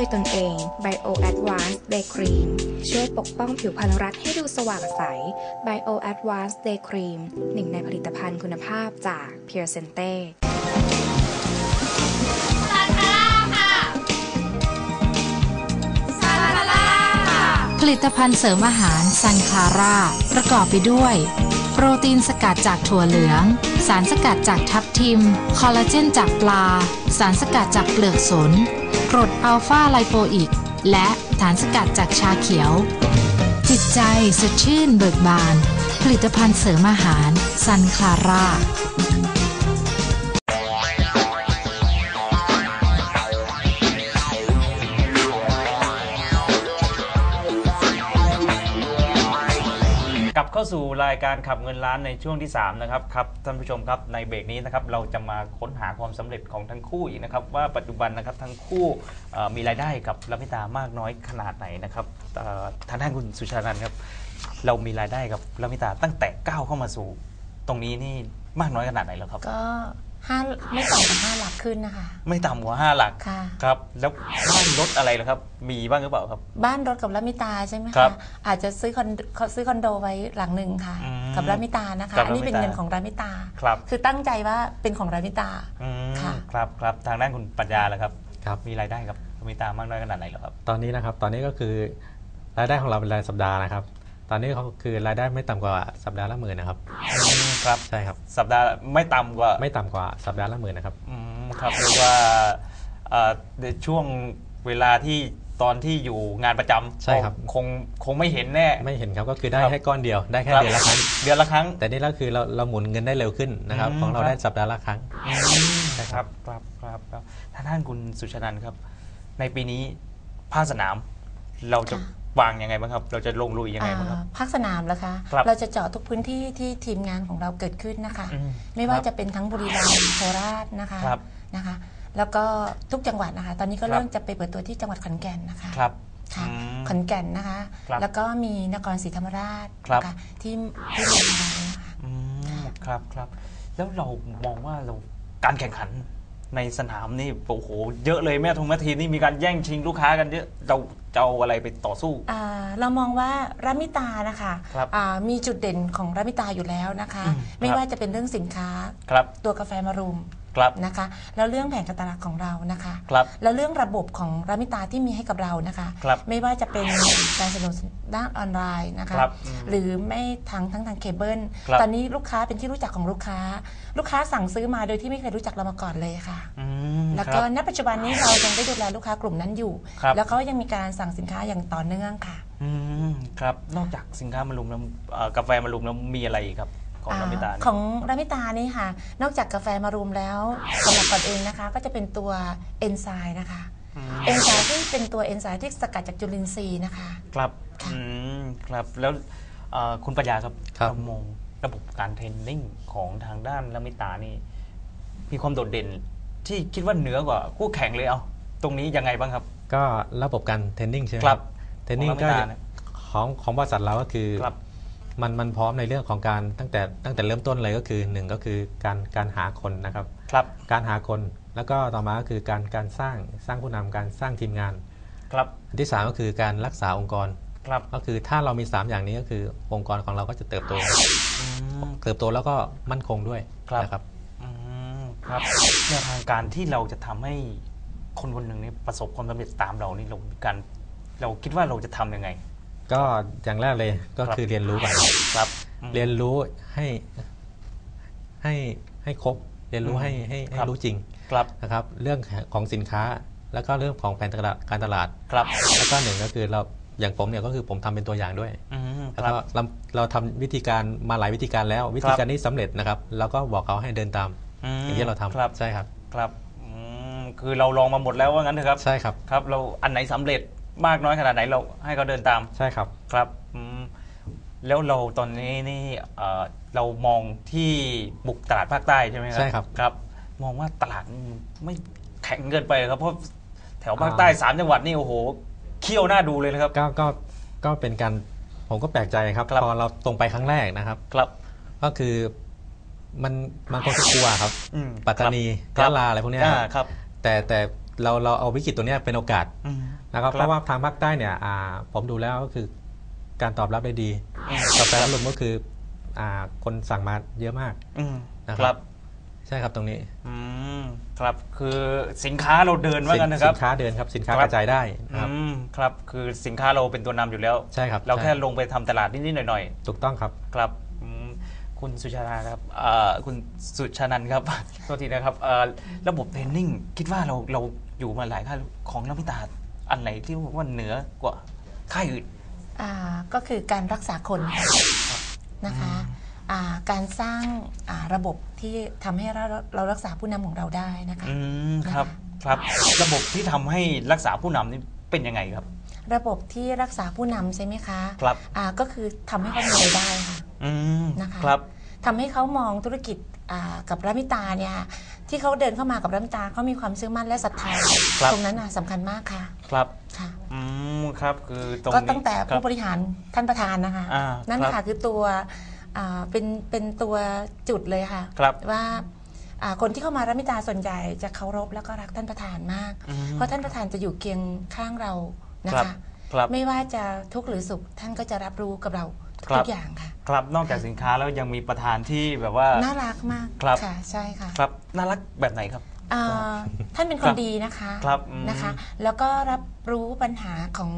ด้วยตนเอง Bio Advanced Day Cream ช่วยปกป้องผิวพรรณรัฐให้ดูสว่างใส Bio Advanced Day Cream หนึ่งในผลิตภัณฑ์คุณภาพจาก Pure Sente ผลิตภัณฑ์เสริมอาหารซันคาร่า ประกอบไปด้วย โปรตีนสกัดจากถั่วเหลือง สารสกัดจากทับทิม คอลลาเจนจากปลา สารสกัดจากเปลือกสน กรดอัลฟาไลโปอิก และสารสกัดจากชาเขียว จิตใจสดชื่นเบิกบาน ผลิตภัณฑ์เสริมอาหารซันคาร่า เข้าสู่รายการขับเงินล้านในช่วงที่3นะครับครับท่านผู้ชมครับในเบรกนี้นะครับเราจะมาค้นหาความสำเร็จของทั้งคู่อีกนะครับว่าปัจจุบันนะครับทั้งคู่มีรายได้กับลัมิตามากน้อยขนาดไหนนะครับทางด้านคุณสุชานันครับเรามีรายได้กับลัมิตาตั้งแต่ก้าวเข้ามาสู่ ตรงนี้นี่มากน้อยขนาดไหนแล้วครับก็ ห้าไม่ต่ำกว่าห้าหลักขึ้นนะคะ ไม่ต่ำกว่าห้าหลักค่ะ ครับ แล้วบ้านรถอะไรล่ะครับ มีบ้างหรือเปล่าครับ บ้านรถกับรัมิตาใช่ไหมครัคะบอาจจะซื้อคอนซื้อคอนโดไว้หลังหนึ่งค่ะ อืมกับรัมิตานะคะกับอันนี้เป็นรามิตาเงินของรัมิตา ครับคือตั้งใจว่าเป็นของรัมิตา อืมค่ะ ครับครับทางด้านคุณปัญญาล่ะครับ ครับ มีรายได้กับลามิตามากน้อยขนาดไหนแล้วครับ ตอนนี้นะครับ ตอนนี้ก็คือรายได้ของเราเป็นรายสัปดาห์นะครับ ตอนนี้เขาคือรายได้ไม่ต่ำกว่าสัปดาห์ละหมื่นนะครับ ครับใช่ครับ สัปดาห์ไม่ต่ำกว่าไม่ต่ำกว่าสัปดาห์ละหมื่นนะครับอืมครับเรียกว่าเอ่อในช่วงเวลาที่ตอนที่อยู่งานประจำใช่ครับ คงคงไม่เห็นแน่ ไม่เห็นครับก็คือได้ครับแค่ก้อนเดียวได้แค่รับ เดือนละครั้ง เดือนละครั้ง แต่นี่เราคือเราเราหมุนเงินได้เร็วขึ้นนะครับอืม ของเราครับได้สัปดาห์ละครั้งอืมนะครับครับครับครับท่านท่านคุณสุชานันท์ครับ ในปีนี้ภาคสนาม เราจะค่ะ วางยังไงบ้างครับ เราจะลงลุยยังไงบ้างครับอ่าภาคสนามแล้วคะครับเราจะเจาะทุกพื้นที่ที่ทีมงานของเราเกิดขึ้นนะคะ อืมไม่ว่าครับจะเป็นทั้งบุรีรัมย์โคราชนะคะครับนะคะ แล้วก็ทุกจังหวัดนะคะ ตอนนี้ก็ครับ เริ่มจะไปเปิดตัวที่จังหวัดขอนแก่นนะคะครับค่ะอืม ขอนแก่นนะคะ ครับแล้วก็มีนครศรีธรรมราชครับ นะคะที่ที่เรียนมาเนี่ยค่ะอืมครับครับ แล้วเรามองว่าเราการแข่งขัน ในสนามนี่โอ้โหเยอะเลยแม่ทงแม่ทีมนี่มีการแย่งชิงลูกค้ากันเยอะเราจะเอาอะไรไปต่อสู้ อ่าเรามองว่ารัมิตานะคะครับอ่ามีจุดเด่นของรัมิตาอยู่แล้วนะคะอืมไม่ครับว่าจะเป็นเรื่องสินค้า ครับ ตัวกาแฟมารุม ครับ นะคะ แล้วเรื่องแผนการตลาดของเรานะคะครับ แล้วเรื่องระบบของรามิตาที่มีให้กับเรานะคะ ครับไม่ว่าจะเป็นการสนับสนุนด้านออนไลน์นะคะ ครับอืมหรือไม่ทางทั้งทางเคเบิลครับตอนนี้ลูกค้าเป็นที่รู้จักของลูกค้า ลูกค้าสั่งซื้อมาโดยที่ไม่เคยรู้จักเรามาก่อนเลยค่ะ อืมแล้วคก็รับ ณปัจจุบันนี้เรายังได้ดูแลลูกค้ากลุ่มนั้นอยู่ ครับ แล้วเขายังมีการสั่งสินค้าอย่างต่อเนื่องค่ะ อืมครับ นอกจากสินค้ามารุมแล้วเอ่อกาแฟมารุมแล้วมีอะไรอีกครับ ของลามิตาอ่าเนี่ย ของรามิตานี่ค่ะ นอกจากกาแฟมารุมแล้วสำหรับก่อนเองนะคะ ก็จะเป็นตัวเอนไซม์นะคะอืม เอนไซม์ที่เป็นตัวเอนไซม์ที่สกัดจากจุลินทรีย์นะคะ ครับค่ะอืมครับแล้วเอ่อคุณปัญญาครับครับ เรามองระบบการเทรนนิ่งของทางด้านลามิตานี่ มีความโดดเด่นที่คิดว่าเหนือกว่าคู่แข่งเลยเอาตรงนี้ยังไงบ้างครับ ก็ระบบการเทรนนิ่งใช่ไหมครับเทรนนิ่งของก็รามิตาเนี่ยของของบริษัทเราก็คือ ครับ มันมันพร้อมในเรื่องของการตั้งแต่ตั้งแต่เริ่มต้นเลยก็คือหนึ่งก็คือการการหาคนนะครับ ครับ การหาคนแล้วก็ต่อมาก็คือการการสร้างสร้างผู้นำการสร้างทีมงาน ครับอันที่สามก็คือการรักษาองค์กร ครับ ก็คือถ้าเรามี 3 อย่างนี้ก็คือองค์กรของเราก็จะเติบโตอืมเติบโตแล้วก็มั่นคงด้วยครับ นะครับอืมครับแนวทางการที่เราจะทำให้คนคนหนึ่งนี่ประสบความสำเร็จตามเรานี่เราการเราคิดว่าเราจะทำยังไง ก็อย่างแรกเลยก็ครับคือเรียนรู้ก่อนครับอืมเรียนรู้ให้ให้ให้ครบเรียนรู้อืมให้ให้ให้ครับรู้จริงครับนะครับ เรื่องของสินค้าแล้วก็เรื่องของแผนการตลาดการตลาดครับ แล้วก็หนึ่งก็คือเราอย่างผมเนี่ยก็คือผมทำเป็นตัวอย่างด้วยอืมแล้วครับก็เราเราทำวิธีการมาหลายวิธีการแล้ว วิธีการนี้สำเร็จนะครับเราก็บอกเขาให้เดินตามมอย่างที่เราทำครับใช่ครับครับอืมคือเราลองมาหมดแล้วว่างั้นเถอะครับใช่ครับครับ เราอันไหนสำเร็จ มากน้อยขนาดไหนเราให้เขาเดินตามใช่ครับ ครับอืมแล้วเราตอนนี้นี่เอ่อเรามองที่บุกตลาดภาคใต้ใช่ไหมครับใช่ครับ ครับ มองว่าตลาดไม่แข็งเกินไปครับเพราะแถวภาคใต้สามจังหวัดนี่โอ้โหเคี่ยวหน้าดูเลยนะครับ ก็ก็ก็เป็นการผมก็แปลกใจครับครับ พอเราตรงไปครั้งแรกนะครับ ครับ ก็คือมันมันคนก็กลัวครับ อืมปัตตานีครับ ยะลาอะไรพวกเนี้ยอ่าครับครับ แต่แต่ เราเราเอาวิกฤตตัวเนี้ยเป็นโอกาสอืมนะครับครับเพราะว่าทางภาคใต้เนี่ยอ่าผมดูแล้วก็คือการตอบรับได้ดีกาแฟรับลมก็คืออ่าคนสั่งมาเยอะมากอืมนะคครัรับบใช่ครับตรงนี้อืมครับคือสินค้าเราเดินว่ากันนะคสิรับนค้าเดินครับสินค้าครับกระจายได้นะครับอืมครับ คือสินค้าเราเป็นตัวนำอยู่แล้วใช่ครับ เราแค่ใช่ลงไปทำตลาดนิดๆหน่อยถูกต้องครับๆครับอืมคุณสุชาดาครับเอ่อคุณสุชานันท์ครับโทษทีนะครับเอ่อระบบเทรนนิ่งคิดว่าเราเรา อยู่มาหลายค่ายของลมิตาอันไหนที่ว่าเหนือกว่าค่ายอื่นอ่าก็คือการรักษาคนนะคะอ่าการสร้างอ่าระบบที่ทำให้เราเรารักษาผู้นำของเราได้นะคะอืมครับครับระบบที่ทำให้รักษาผู้นำนี่เป็นยังไงครับ ระบบที่รักษาผู้นำใช่ไหมคะครับอ่าก็คือทำให้เขามีรายได้ค่ะอืมนะคะครับทำให้เขามองธุรกิจอ่ากับรัมิตาเนี่ย ที่เขาเดินเข้ามากับรัมิตาเขามีความเชื่อมั่นและศรัทธาครับ ตรงนั้นน่ะสำคัญมากค่ะครับค่ะ อืมครับคือตรงก็นี้ตั้งแต่ครัผู้บบริหารท่านประธานนะคะ อ่านั่นครัค่ะบคือตัวอ่าเป็นเป็นตัวจุดเลยค่ะ ครับ ว่าอ่าคนที่เข้ามารับมิตาส่วนใหญ่จะเคารพแล้วก็รักท่านประธานมาก อืมเพราะท่านประธานจะอยู่เคียงข้างเรานะครัคะ บ ครับ ไม่ว่าจะทุกข์หรือสุขท่านก็จะรับรู้กับเรา ครัทุบกอย่างค่ะ ครับนอกจากสินค้าแล้วยังมีประธานที่แบบว่า น่ารักมากครับ ค่ะใช่ค่ะครับน่ารักแบบไหนครับอ่าท่านเป็นคครันบดีนะคะครับอืม นะคะ แล้วก็รับรู้ปัญหาของ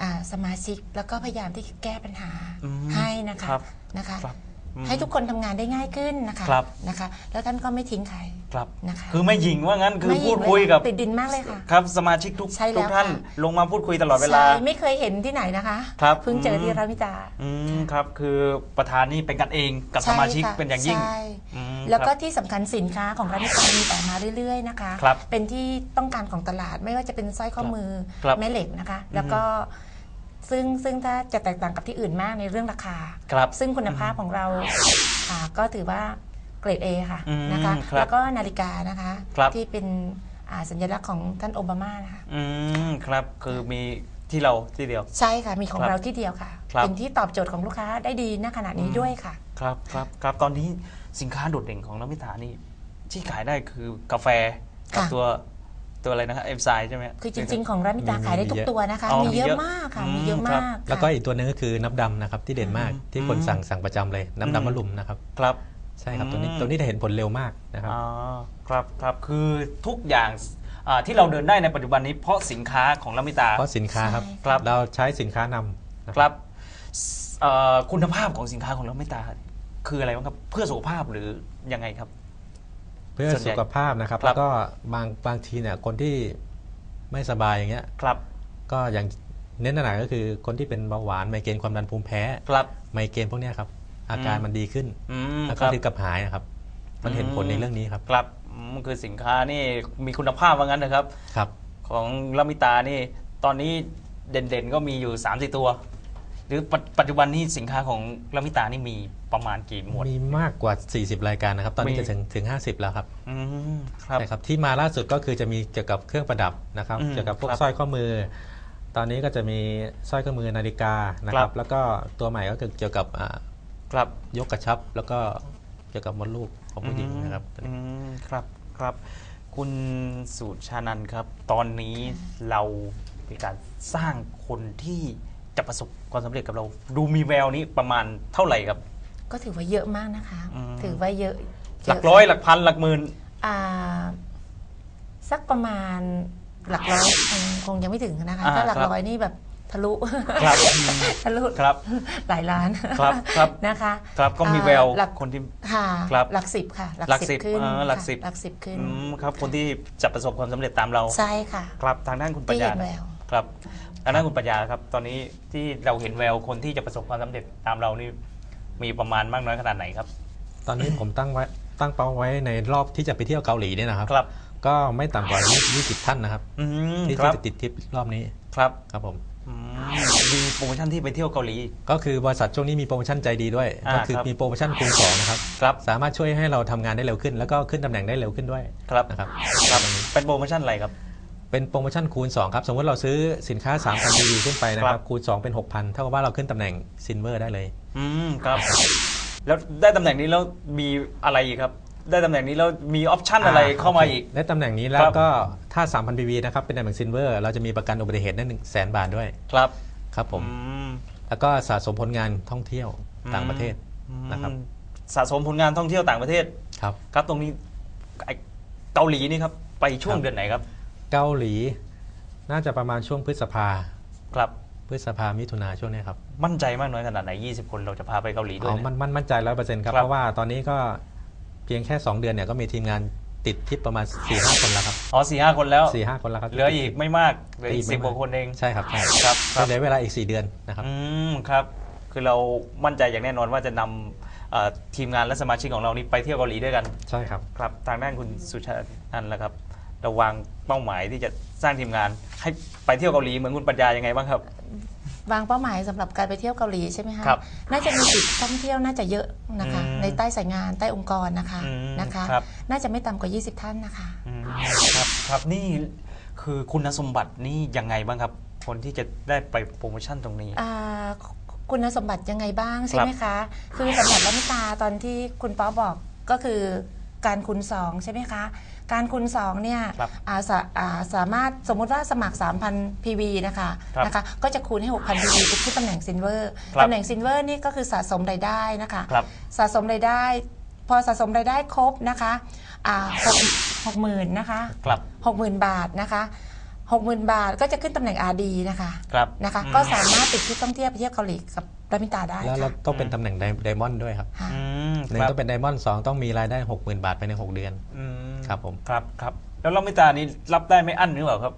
อาสมาชิก แล้วก็พยายามที่จะแก้ปัญหาอืมให้นะคะครับ นะคะ ครับอืม ให้ทุกคนทำงานได้ง่ายขึ้นนะคะครับ นะคะ แล้วท่านก็ไม่ทิ้งใคร ครับ นะคะ คือไม่หยิงว่างั้นคือไม่หพูยิ่ดงเลคุยกับ ติดดินมากเลยค่ะ ครับสมาชิกทุกใช่แล้วทุกท่าน ค่ะ ลงมาพูดคุยตลอดเวลา ใช่ไม่เคยเห็นที่ไหนนะคะครับเพิ่งเจอที่รามิตาอืมครับ คือประธานนี่เป็นกันเองกับสมาชิกใค่ะเป็นอย่างยิ่งใช่อืมแล้วก็ครับ ที่สำคัญสินค้าของร้านมิตามีแต่มาเรื่อย ๆ นะคะ ครับเป็นที่ต้องการของตลาดไม่ว่าจะเป็นสร้อยข้อมือครับแม่เหล็กนะคะ แล้วก็ ซึ่งซึ่งถ้าจะแตกต่างกับที่อื่นมากในเรื่องราคา ครับ ซึ่งคุณภาพของเราอ่าก็ถือว่าเกรด A ค่ะอืมนะคะ ครับแล้วก็นาฬิกานะคะครับ ที่เป็นอ่าสัญลักษณ์ของท่านโอบามานะคะ อืมครับคือมีที่เราที่เดียว ใช่ค่ะมีของครับเราที่เดียวค่ะ ครับ เป็นที่ตอบโจทย์ของลูกค้าได้ดีณขณะนี้ด้วยค่ะ ครับครับครับตอนนี้สินค้าโดดเด่นของน้ำมิถานี่ที่ขายได้คือกาแฟกับค่ะ ตัว ตัวอะไรนะครับเอ็มไซใช่ไหม คือจริง ๆ ของร้านมิตามีขายได้ทุกมีเยอะตัวนะคะ อ๋อมีเยมีเยอะอะมากค่ะอืมมีเยอะครับมากแล้วก็ค่ะอีกตัวหนึงก็คือน้ำดำนะครับที่เด่นมากอืมที่คนอืมสั่งสั่งประจำเลยน้ำอืมดำมะลุมนะครับครับ ใช่ครับตัวนี้อืม ตัวนี้จะเห็นผลเร็วมากนะครับ อ๋อครับครับคือทุกอย่างอ่าที่เราเดินได้ในปัจจุบันนี้เพราะสินค้าของลามิตา เพราะสินค้าครับใช่ ครับ เราใช้สินค้านำนะคครับรับเอ่อคุณภาพของสินค้าของลามิตา คืออะไรบ้างครับเพื่อสุขภาพหรือยังไงครับเพื่อส่วนใหญ่สุขภาพนะครับครับ แล้วก็บางบางทีเนี่ยคนที่ไม่สบายอย่างเงี้ยครับ ก็อย่างเน้นหนักๆก็คือคนที่เป็นเบาหวานไมเกรนความดันภูมิแพ้ครับไมเกรนพวกเนี้ยครับ อาการอืมมันดีขึ้นอืมแล้วคก็รับถึงกับหายนะครับ มันเห็นผลในเรื่องนี้ครับครับอืมคือสินค้านี่มีคุณภาพว่างั้นนะครับครับ ของลามิตานี่ตอนนี้เด่นๆก็มีอยู่3ามสี่ตัว หรือปัจปัจจุบันนี้สินค้าของลามิตานี่มีประมาณกี่หมวด มีมากกว่า 40 รายการนะครับ ตอนนี้มีจะถึงถึง 50 แล้วครับอืมครับ ใช่ครับที่มาล่าสุดก็คือจะมีเกี่ยวกับเครื่องประดับนะครับ อืมเกี่ยวกับพวกครับสร้อยข้อมือ ตอนนี้ก็จะมีสร้อยข้อมือนาฬิกานะคครัรับ บ แล้วก็ตัวใหม่ก็คือเกี่ยวกับอ่าครับยกกระชับ แล้วก็เกี่ยวกับมดลูกของผู้หญิงนะครับ อืมครับครับ คุณสุชานันท์ครับ ตอนนี้เรามีการสร้างคนที่ จะประสบความสำเร็จกับเรา ดูมีแววนี้ประมาณเท่าไหร่ครับ ก็ถือว่าเยอะมากนะคะ อืม ถือว่าเยอะหลักร้อยหลักพันหลักหมื่น อ่าสักประมาณหลักร้อยคงคงยังไม่ถึงนะคะ อ่าถ้าหลักครับ ร้อยนี่แบบทะลุ ครับ ทะลุครับ หลายล้านครับครับ นะคะ ครับก็มีแววอ่าหลัก คนที่ ค่ะครับหลักสิบค่ะ หลักสิบขึ้นอ่าหลักค่ะสิบ หลักสิบขึ้น อืมครับ คนที่จะประสบความสำเร็จตามเรา ใช่ค่ะ ครับทางด้านคุณปัญที่ญา เห็นแวว ครับทางด้านคุณปัญญาครับ ตอนนี้ที่เราเห็นแววคนที่จะประสบความสำเร็จตามเรานี่มีประมาณมากน้อยขนาดไหนครับ ตอนนี้ผมตั้งไว้ตั้งเป้าไว้ในรอบที่จะไปเที่ยวเกาหลีเนี่ยนะครับ ครับ ก็ไม่ต่ำกว่า 20 ท่านนะครับ อืมที่ครับจะติดทริปรอบนี้ครับครับผม อืมมีโปรโมชั่นที่ไปเที่ยวเกาหลี ก็คือบริษัทช่วงนี้มีโปรโมชั่นใจดีด้วย อ่าก็คือครับ มีโปรโมชั่นคูณสองนะครับ ครับสามารถช่วยให้เราทำงานได้เร็วขึ้น แล้วก็ขึ้นตำแหน่งได้เร็วขึ้นด้วยครับนะครับ ครับเป็นโปรโมชั่นอะไรครับ เป็นโปรโมชั่นคูณ 2 ครับ สมมติเราซื้อสินค้า 3,000ดีขึ้นไปนะคครัรับ บ คูณ 2 เป็น 6,000 เท่ากับว่าเราขึ้นตำแหน่ง Silver ได้เลย อืมครับ แล้วได้ตำแหน่งนี้แล้วมีอะไรอีกครับ ได้ตำแหน่งนี้แล้วมี option อะไรเข้ามาอีก ได้ตำแหน่งนี้แล้ควรับก็ถ้า 3,000 PV นะครับ เป็นตำแหน่ง Silver เราจะมีประกันอุบัติเหตุได้1 0 0 0 0 0 บาทด้วย ครับครับผม อืม แล้วก็สะสมผลงานท่องเที่ยวต่างประเทศนะครับ อืมสะสมผลงานท่องเที่ยวต่างประเทศ ครับ ครับตรงนี้ไอ้เกาหลีนี่ครับ ไปช่วงครับ เดือนไหนครับ เกาหลี น่าจะประมาณช่วงพฤษภาครับพฤษภามิถุนาช่วงเนี้ยครับ มั่นใจมากน้อยขนาดไหน 20 คนเราจะพาไปเกาหลีด้วอ๋ยอเนี่ยมันมันมั่นใจร้อยเปอร์เซ็นต์ครับครับ เพราะว่าตอนนี้ก็เพียงแค่ 2 เดือนเนี่ยก็มีทีมงานติดทริปประมาณ4ี่ห้าคนแล้วครับ อ๋อสี่ห้าคนแล้วสี่ห้าคนแล้วครับเหลืออีกไม่มากเหลืออีกสิบกว่าคนเอง ใช่ครับใช่ครับคก็รับเหลือเวลาอีก 4 เดือนนะครับ อืมครับ คือเรามั่นใจอย่างแน่นอนว่าจะนำเอ่อทีมงานและสมาชิกของเรานี้ไปเที่ยวเกาหลีด้วยกัน ใช่ครับ ครับ ทางด้านคุณสุชาตินันท์ละครับ เราวางเป้าหมายที่จะสร้างทีมงาน ให้ไปเที่ยวเกาหลีเหมือนคุณปัญญายังไงบ้างครับ วางเป้าหมายสำหรับการไปเที่ยวเกาหลีใช่ไหมคะครับน่าจะมีจุดท่องเที่ยวน่าจะเยอะนะคะ อืมในใต้สายงานใต้องค์กรนะคะอืมนะคะ ครับ น่าจะไม่ต่ำกว่า 20 ท่านนะคะ อืมครับครับนี่คือคุณสมบัตินี่ยังไงบ้างครับ คนที่จะได้ไปโปรโมชั่นตรงนี้ อ่าคุณสมบัติยังไงบ้างใช่ไหมคะ คือสำหรับรมิตาตอนที่คุณป๊อปบอกก็คือการคูณ2ใช่ไหมคะ การคูณ2เนี่ยครับอ่าสาอ่าสามารถสมมุติว่าสมัคร 3,000 PV นะคะครับนะคะก็จะคูณให้ 6,000 PV ไปที่ตำแหน่ง Silver ครับ ตำแหน่ง Silver นี่ก็คือสะสมรายได้นะคะ ครับ สะสมรายได้ พอสะสมรายได้ครบนะคะอ่าหกหกหมื่นนะคะครับ หกหมื่นบาทนะคะหกหมื่นบาทก็จะขึ้นตำแหน่ง RD นะคะครับ นะคะ อืม ก็สามารถติดทริปท่องเที่ยวไปเที่ยวเกาหลีกับรามิตาได้แล้วเราค่ะต้องเป็นตำแหน่งไดมอนด์ด้วยครับค่ะ อืมหนึ่งครับต้องเป็นไดมอนด์สองต้องมีรายได้ 60,000 บาทภายใน 6 เดือน อืม ครับผม ครับครับแล้วเราไม่ตานี้รับได้ไม่อั้นหรือเปล่าครับ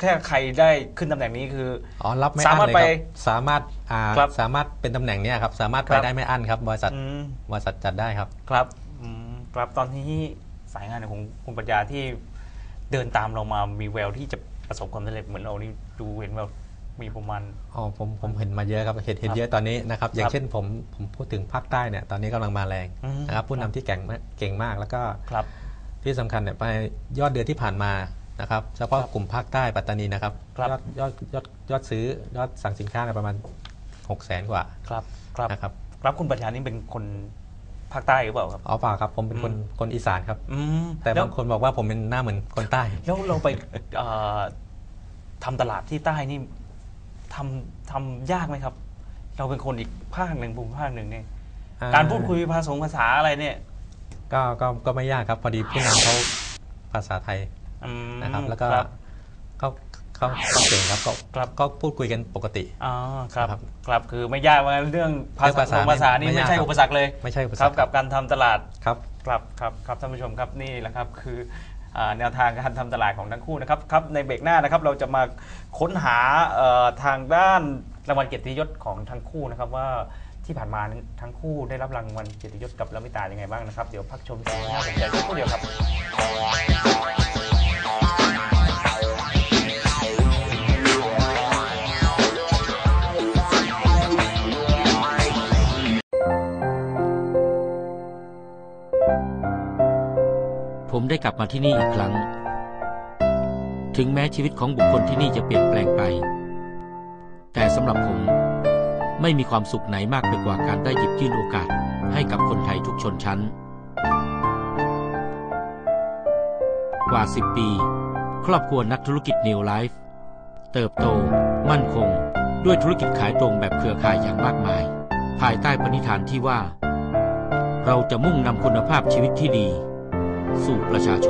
แค่ใครได้ขึ้นตำแหน่งนี้คืออ๋อรับไม่สาอั้นมารถเลยไปครับสามารถอ่าครับสามารถเป็นตำแหน่งเนี้ยครับ สามารถคไปรับได้ไม่อั้นครับบริษัทอืม บริษัทจัดได้ครับ ครับอืมครับตอนนี้สายงานของคุณปัญญาที่เดินตามเรามามีแววที่จะประสบความสำเร็จเหมือนเรานี่ดูเห็นแววมีประมาณ อ๋อผมผมเห็นมาเยอะครับเห็นเห็นครับเยอะตอนนี้นะครับ อย่าครังบเช่นผมผมพูดถึงภาคใต้เนี่ยตอนนี้กำลังมาแรงอืม นะครับผู้นำที่เก่งมากเก่งมากแล้วก็ ครับ ที่สำคัญเนี่ยไปยอดเดือนที่ผ่านมานะครับเฉพาะกลุ่มภาคใต้ปัตตานีนะครับครับยอดยอดยอดยอดซื้อยอดสั่งสินค้าเนี่ยประมาณ6 0แสนกว่าครับครับนะครับครับคุณปัญญานี่เป็นคนภาคใต้หรือเปล่าครับอ๋อเปล่าครับผมเป็นคนอืมคนอีสานครับอืมแต่ล้วบางคนบอกว่าผมเป็นหน้าเหมือนคนใต้แล้วเราไปเอ่อทำตลาดที่ใต้นี่ทำทำยากไหมครับ เราเป็นคนอีกภาคหนึ่งภูมิภาคหนึ่งเนี่ยอ่าการพูดคุยภาษาภาษาอะไรเนี่ย ก็ก็ก็ไม่ยากครับพอดีผู้นำเขาภาษาไทยอืมนะครับ แล้วก็ครับ เขาเขาเขาเก่งครับก็ครับ ก็พูดคุยกันปกติ อ๋อครับครับครับคือไม่ยากว่าเรื่องภาเรื่องษาภาษาภาษานี่ไม่ไม่ยาก ใช่ครับอุปสรรคเลยไม่ใช่อุปสครรัรบคกับการทำตลาด ครับ ครับครับครับท่านผู้ชมครับนี่แหละครับคืออ่าแนวทางการทำตลาดของทั้งคู่นะครับครับในเบรกหน้านะครับเราจะมาค้นหาเอ่อทางด้านรางวัลเกียรติยศของทั้งคู่นะครับว่า ที่ผ่านมานั้นทั้งคู่ได้รับรางวัลเกียรติยศกับละมิตายังไงบ้างนะครับ เดี๋ยวพักชมสิ่งที่น่าสนใจสักครู่เดียวครับผมได้กลับมาที่นี่อีกครั้ง ถึงแม้ชีวิตของบุคคลที่นี่จะเปลี่ยนแปลงไป แต่สำหรับผม ไม่มีความสุขไหนมากไปกว่าการได้หยิบยื่นโอกาสให้กับคนไทยทุกชนชั้น กว่า 10 ปี ครอบครัวนักธุรกิจ New Life เติบโต มั่นคง ด้วยธุรกิจขายตรงแบบเครือข่ายอย่างมากมาย ภายใต้ปณิธานที่ว่า เราจะมุ่งนำคุณภาพชีวิตที่ดี สู่ประชาชน